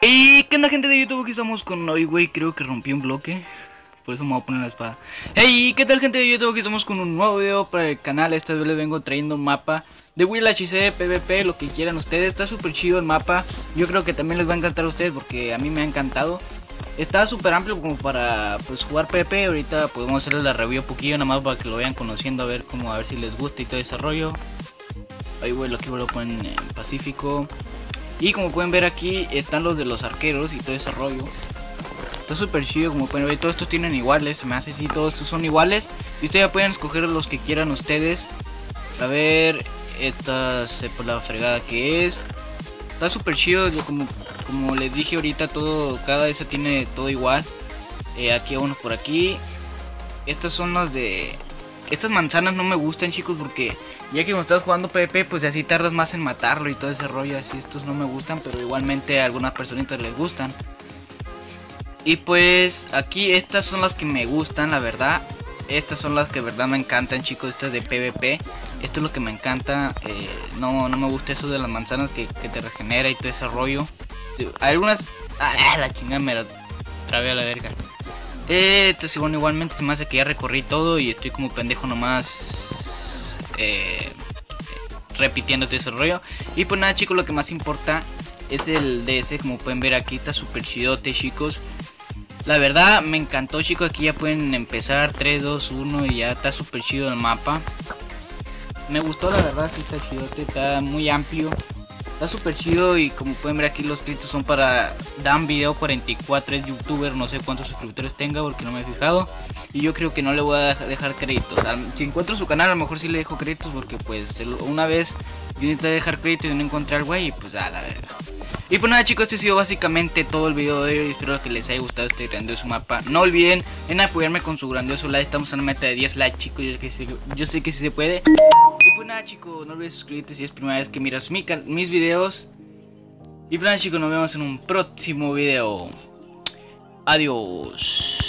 ¿qué onda gente de YouTube? Aquí estamos con hoy, güey, creo que rompí un bloque. Por eso me voy a poner la espada. Hey, ¿qué tal gente de YouTube? Aquí estamos con un nuevo video para el canal. Esta vez les vengo trayendo un mapa de Will HC, PvP, lo que quieran ustedes. Está súper chido el mapa. Yo creo que también les va a encantar a ustedes porque a mí me ha encantado. Está súper amplio como para pues jugar PvP. Ahorita podemos hacerle la review un poquillo nada más para que lo vayan conociendo A ver cómo, a ver si les gusta y todo ese rollo. Ahí güey, lo que lo ponen en Pacífico y como pueden ver aquí están los de los arqueros y todo ese rollo. Está súper chido, como pueden ver, todos estos tienen iguales, se me hace así, todos estos son iguales. Y ustedes ya pueden escoger los que quieran ustedes. A ver, esta por la fregada que es. Está súper chido, como, como les dije ahorita, todo, cada esa tiene todo igual. Eh, aquí uno por aquí. Estas son las de estas manzanas no me gustan, chicos, porque ya que cuando estás jugando PvP, pues así tardas más en matarlo y todo ese rollo. Así estos no me gustan, pero igualmente a algunas personitas les gustan. Y pues aquí estas son las que me gustan, la verdad. Estas son las que verdad me encantan, chicos. Estas de PvP. Esto es lo que me encanta. Eh, no, no me gusta eso de las manzanas que, te regenera y todo ese rollo. Algunas... Ah, la chingada me la trabé a la verga. Eh, entonces bueno, igualmente se me hace que ya recorrí todo y estoy como pendejo nomás eh, repitiendo ese rollo. Y pues nada chicos, lo que más importa es el DS, como pueden ver aquí está súper chidote chicos. La verdad me encantó chicos, aquí ya pueden empezar 3, 2, 1 y ya está súper chido el mapa. Me gustó la verdad, que está chidote, está muy amplio. Está súper chido y como pueden ver aquí los créditos son para Dan Video 44, es youtuber, no sé cuántos suscriptores tenga porque no me he fijado. Y yo creo que no le voy a dejar créditos. Si encuentro su canal a lo mejor sí le dejo créditos porque pues una vez yo intenté dejar créditos y no encontré al güey y pues a la verga. Y pues nada chicos, este ha sido básicamente todo el video de hoy, espero que les haya gustado este grandioso mapa. No olviden en apoyarme con su grandioso like, estamos en una meta de 10 likes chicos, yo, sé que sí se puede. Y pues nada chicos, no olvides suscribirte si es primera vez que miras mis videos. Y pues nada chicos, nos vemos en un próximo video. Adiós.